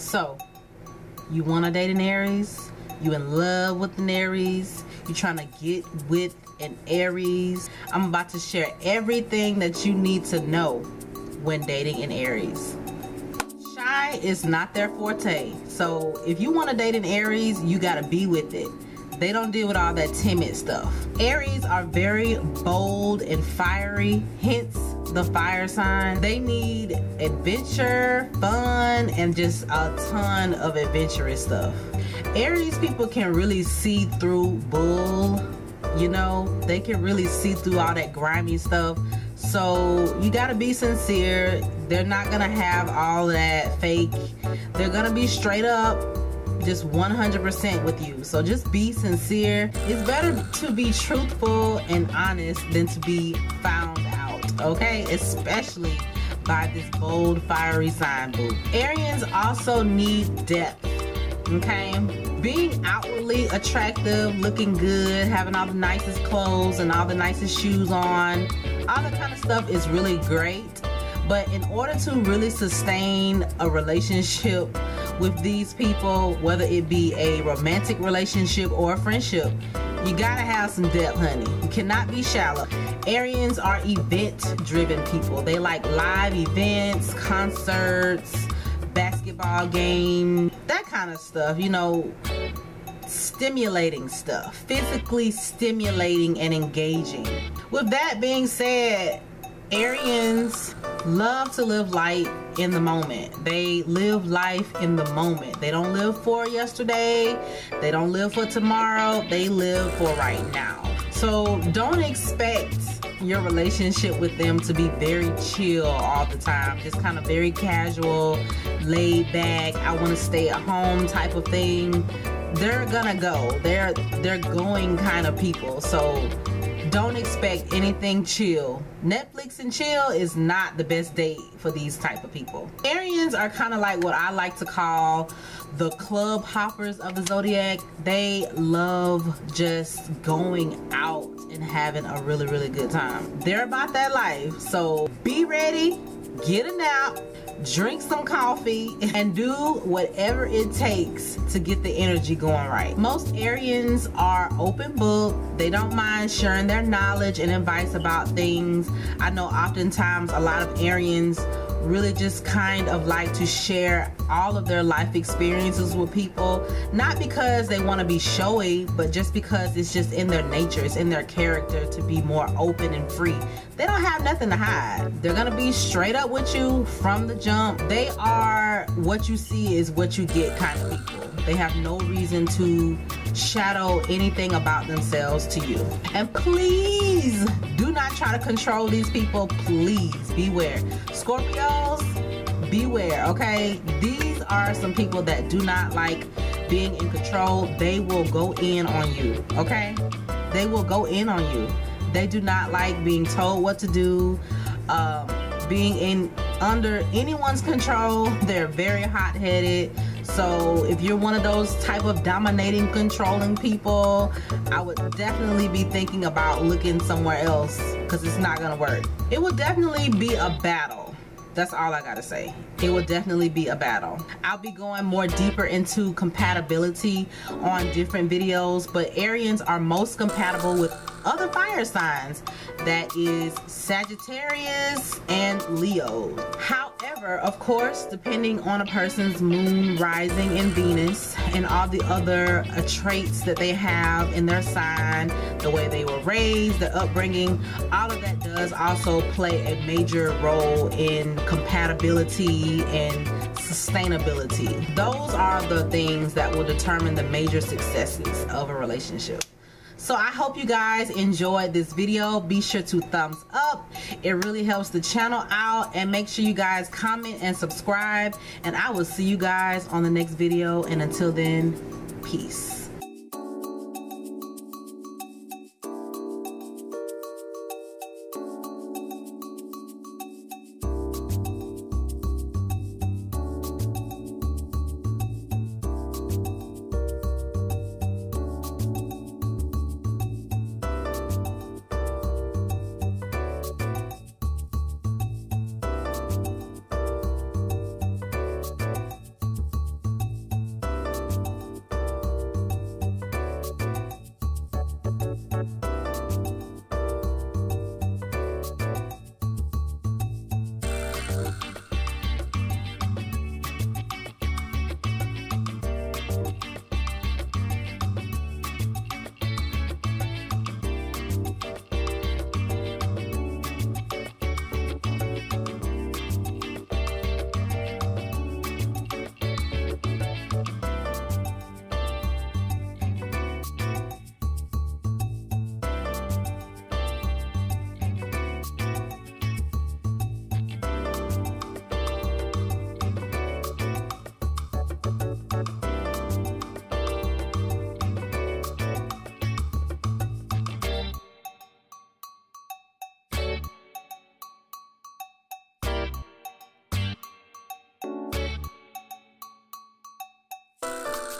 So, you want to date an Aries? You in love with an Aries? You trying to get with an Aries? I'm about to share everything that you need to know when dating an Aries. Shy is not their forte. So if you want to date an Aries, you got to be with it. They don't deal with all that timid stuff. Aries are very bold and fiery, hence the fire sign. They need adventure, fun, and just a ton of adventurous stuff. Aries people can really see through bull, you know, they can really see through all that grimy stuff. So you gotta be sincere. They're not gonna have all that fake. They're gonna be straight up just 100% with you. So just be sincere. It's better to be truthful and honest than to be found okay? Especially by this bold, fiery sign boo. Arians also need depth, okay? Being outwardly attractive, looking good, having all the nicest clothes and all the nicest shoes on, all that kind of stuff is really great. But in order to really sustain a relationship with these people, whether it be a romantic relationship or a friendship, you gotta have some depth, honey. You cannot be shallow. Arians are event driven people. They like live events, concerts, basketball game, that kind of stuff, you know, stimulating stuff, physically stimulating and engaging. With that being said, Arians love to live light in the moment. They live life in the moment. They don't live for yesterday. They don't live for tomorrow. They live for right now. So don't expect your relationship with them to be very chill all the time. Just kind of very casual, laid back, I want to stay at home type of thing. They're gonna go. They're they're going kind of people. So don't expect anything chill. Netflix and chill is not the best date for these type of people. Arians are kind of like what I like to call the club hoppers of the zodiac. They love just going out and having a really, really good time. They're about that life. So be ready, get a nap, drink some coffee, and do whatever it takes to get the energy going right. Most Arians are open book. They don't mind sharing their knowledge and advice about things. I know oftentimes a lot of Arians really just kind of like to share all of their life experiences with people not because they want to be showy but just because it's just in their nature it's in their character to be more open and free they don't have nothing to hide they're gonna be straight up with you from the jump they are what you see is what you get kind of people they have no reason to shadow anything about themselves to you. And please do not try to control these people. Please beware. Scorpios, beware, okay? These are some people that do not like being in control. They will go in on you, okay? They will go in on you. They do not like being told what to do, um, being in under anyone's control. They're very hot-headed so if you're one of those type of dominating, controlling people, I would definitely be thinking about looking somewhere else because it's not gonna work. It will definitely be a battle. That's all I gotta say. It will definitely be a battle. I'll be going more deeper into compatibility on different videos, but Arians are most compatible with other fire signs that is Sagittarius and Leo. However, of course, depending on a person's moon rising in Venus and all the other uh, traits that they have in their sign, the way they were raised, the upbringing, all of that does also play a major role in compatibility and sustainability. Those are the things that will determine the major successes of a relationship. So I hope you guys enjoyed this video. Be sure to thumbs up. It really helps the channel out. And make sure you guys comment and subscribe. And I will see you guys on the next video. And until then, peace. Bye.